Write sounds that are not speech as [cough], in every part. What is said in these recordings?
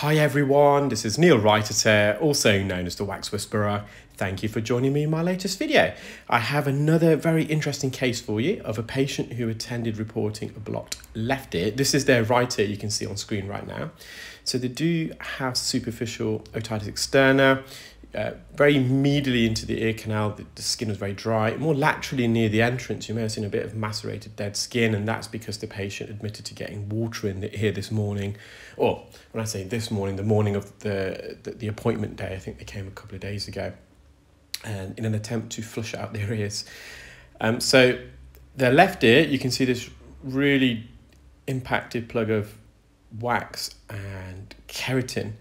Hi everyone, this is Neel Raithatha, also known as the Wax Whisperer. Thank you for joining me in my latest video. I have another very interesting case for you of a patient who attended reporting a blocked left ear. This is their right ear you can see on screen right now. So they do have superficial otitis externa, uh, very medially into the ear canal. The, the, skin was very dry. More laterally near the entrance, you may have seen a bit of macerated dead skin, and that's because the patient admitted to getting water in the ear this morning. Or when I say this morning, the morning of the, the, the appointment day, I think they came a couple of days ago, and in an attempt to flush out their ears. Um, so their left ear, you can see this really impacted plug of wax and keratin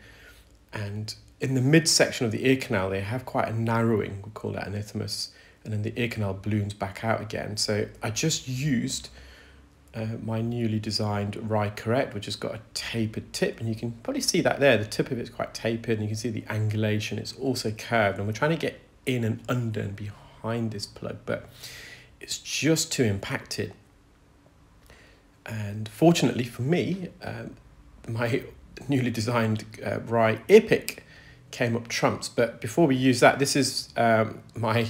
and in the midsection of the ear canal, they have quite a narrowing, we call that an isthmus, and then the ear canal balloons back out again. So I just used uh, my newly designed Rye Curette, which has got a tapered tip, and you can probably see that there. The tip of it's quite tapered, and you can see the angulation. It's also curved, and we're trying to get in and under and behind this plug, but it's just too impacted. And fortunately for me, um, my [laughs] newly designed uh, Rye Ear Pick came up trumps. But before we use that, this is um, my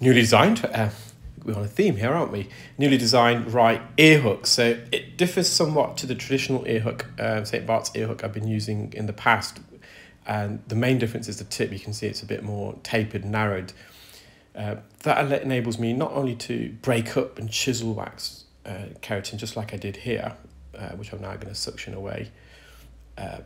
newly designed, uh, we're on a theme here, aren't we? Newly designed right ear hook. So it differs somewhat to the traditional ear hook, uh, St. Bart's ear hook I've been using in the past. And the main difference is the tip. You can see it's a bit more tapered, narrowed. Uh, that enables me not only to break up and chisel wax uh, keratin, just like I did here, uh, which I'm now going to suction away, uh,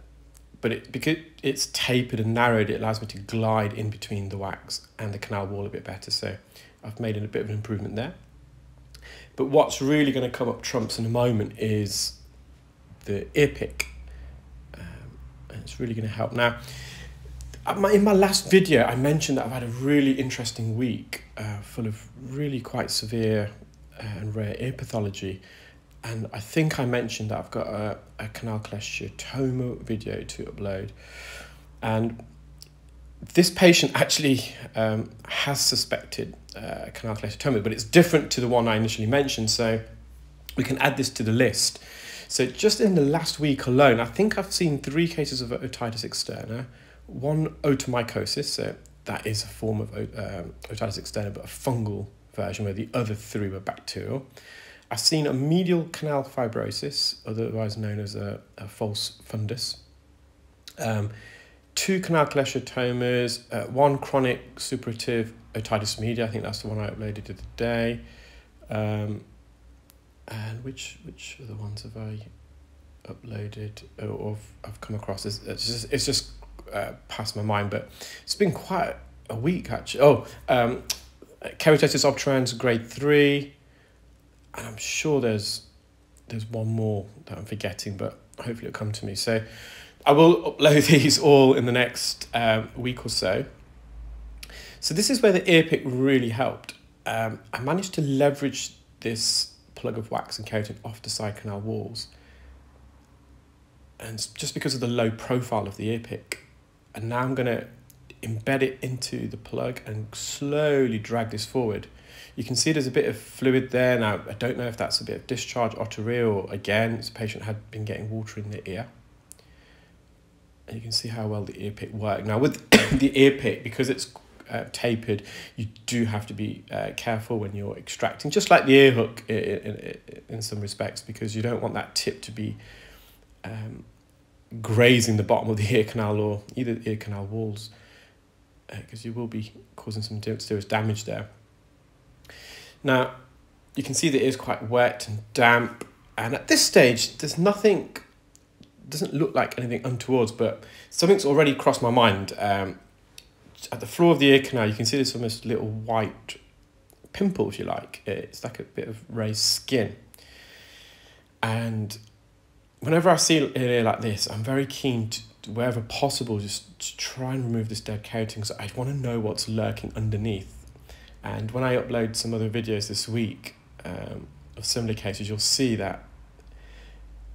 but it, because it's tapered and narrowed, it allows me to glide in between the wax and the canal wall a bit better. So I've made a bit of an improvement there. But what's really going to come up trumps in a moment is the ear pick. Um, and it's really going to help. Now, in my last video, I mentioned that I've had a really interesting week uh, full of really quite severe uh, and rare ear pathology and I think I mentioned that I've got a, a canal cholesteatoma video to upload. And this patient actually um, has suspected uh, canal cholesteatoma, but it's different to the one I initially mentioned. So we can add this to the list. So just in the last week alone, I think I've seen three cases of otitis externa, one otomycosis, so that is a form of um, otitis externa, but a fungal version, where the other three were bacterial. I've seen a medial canal fibrosis, otherwise known as a, a false fundus, um, two canal cholesteatomas, uh, one chronic suppurative otitis media, I think that's the one I uploaded the day. Um, and which which other ones have I uploaded or I've come across? It's, it's just, it's just uh, past my mind, but it's been quite a week actually. Oh, um, keratosis obturans grade 3, and I'm sure there's there's one more that I'm forgetting, but hopefully it'll come to me. So I will upload [laughs] these all in the next um, week or so. So this is where the ear pick really helped. Um, I managed to leverage this plug of wax and keratin off the side canal walls. And just because of the low profile of the ear pick. And now I'm going to embed it into the plug and slowly drag this forward. You can see there's a bit of fluid there. Now, I don't know if that's a bit of discharge otorrhea again, this patient had been getting water in the ear. And you can see how well the ear pick worked. Now, with [coughs] the ear pick, because it's uh, tapered, you do have to be uh, careful when you're extracting, just like the ear hook in, in, in some respects, because you don't want that tip to be um, grazing the bottom of the [laughs] ear canal or either ear canal walls, because uh, you will be causing some serious damage there. Now, you can see that it is quite wet and damp, and at this stage, there's nothing, doesn't look like anything untowards, but something's already crossed my mind. Um, at the floor of the ear canal, you can see this almost little white pimple, if you like. It's like a bit of raised skin. And whenever I see an ear like this, I'm very keen to, wherever possible, just to try and remove this dead keratin because I want to know what's lurking underneath. And when I upload some other videos this week um, of similar cases, you'll see that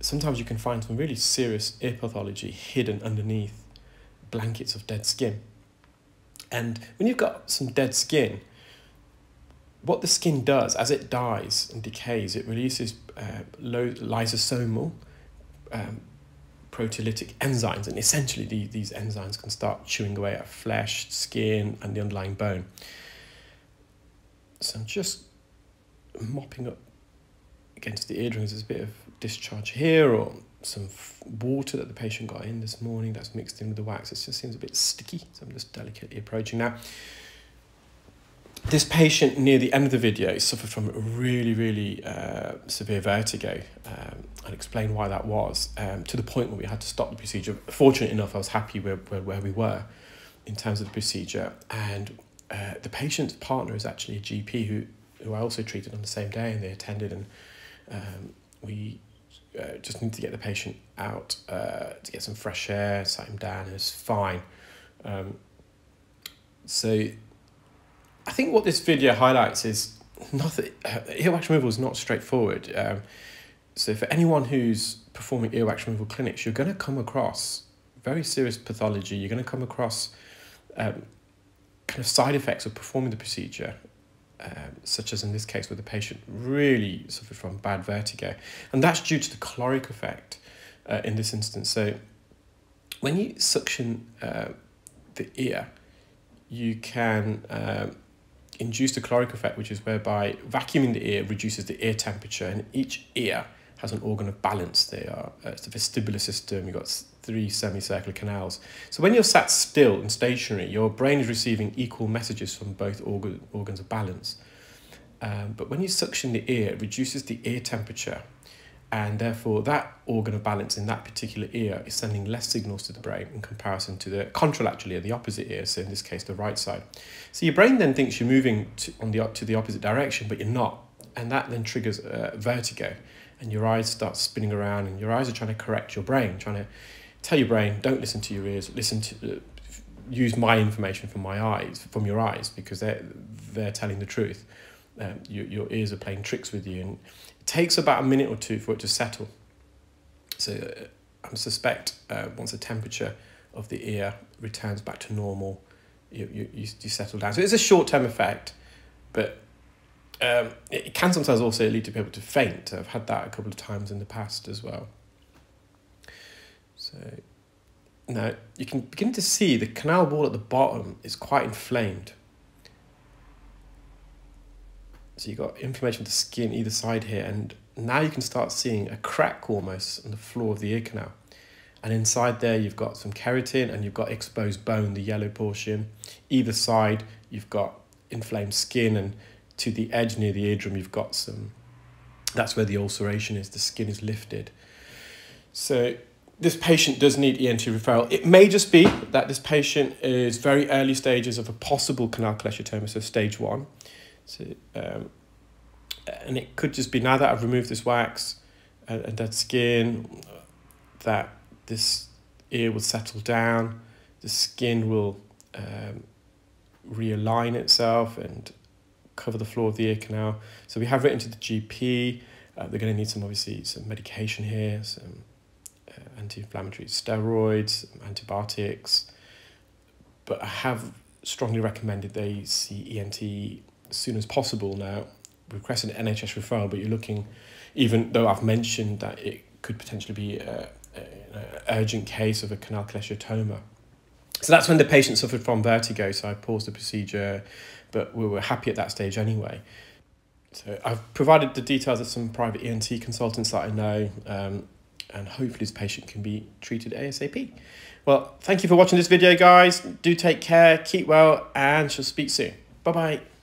sometimes you can find some really serious ear pathology hidden underneath blankets of dead skin. And when you've got some dead skin, what the skin does as it dies and decays, it releases uh, low lysosomal um, proteolytic enzymes, and essentially the, these enzymes can start chewing away at flesh, skin, and the underlying bone. So I'm just mopping up against the eardrums. There's a bit of discharge here, or some water that the patient got in this morning that's mixed in with the wax. It just seems a bit sticky, so I'm just delicately approaching now. This patient near the end of the video suffered from really, really uh, severe vertigo. Um, I'll explain why that was um, to the point where we had to stop the procedure. Fortunately enough, I was happy where, where, where we were in terms of the procedure. And uh, the patient's partner is actually a GP who, who I also treated on the same day and they attended and um, we uh, just need to get the patient out uh, to get some fresh air, sat him down, and it's fine. Um, so I think what this video highlights is nothing. Uh, earwax removal is not straightforward. Um, so for anyone who's performing earwax removal clinics, you're going to come across very serious pathology. You're going to come across um, kind of side effects of performing the procedure, um, such as in this case where the patient really suffered from bad vertigo. And that's due to the caloric effect uh, in this instance. So when you suction uh, the ear, you can um, induce the caloric effect, which is whereby vacuuming the ear reduces the ear temperature, and each ear has an organ of balance. They are uh, it's the vestibular system. You've got three semicircular canals. So when you're sat still and stationary, your brain is receiving equal messages from both organ, organs of balance. Um, but when you suction the ear, it reduces the ear temperature and therefore that organ of balance in that particular ear is sending less signals to the brain in comparison to the contralaterally the opposite ear so in this case the right side so your brain then thinks you're moving to, on the to the opposite direction but you're not and that then triggers uh, vertigo and your eyes start spinning around and your eyes are trying to correct your brain trying to tell your brain don't listen to your ears listen to uh, use my information from my eyes from your eyes because they're they're telling the truth um, your, your ears are playing tricks with you and it takes about a minute or two for it to settle. So uh, I suspect uh, once the temperature of the ear returns back to normal, you, you, you, settle down. So it's a short term effect, but um, it can sometimes also lead to people to faint. I've had that a couple of times in the past as well. So now you can begin to see the canal wall at the bottom is quite inflamed. So you've got inflammation of the skin either side here, and now you can start seeing a crack almost on the floor of the ear canal. And inside there, you've got some keratin and you've got exposed bone, the yellow portion. Either side, you've got inflamed skin, and to the edge near the eardrum, you've got some. That's where the ulceration is, the skin is lifted. So this patient does need ENT referral. It may just be that this patient is very early stages of a possible canal cholesteatoma, so stage one. So, um, and it could just be now that I've removed this wax and, and that skin, that this ear will settle down, the skin will um, realign itself and cover the floor of the ear canal. So we have written to the GP. Uh, they're going to need some obviously some medication here, some uh, anti-inflammatory steroids, antibiotics. But I have strongly recommended they see ENT as soon as possible now. Requesting an NHS referral, but you're looking, even though I've mentioned that it could potentially be an urgent case of a canal cholesteatoma. So that's when the patient suffered from vertigo, so I paused the procedure, but we were happy at that stage anyway. So I've provided the details of some private ENT consultants that I know, um, and hopefully this patient can be treated ASAP. Well, thank you for watching this video, guys. Do take care, keep well, and shall speak soon. Bye-bye.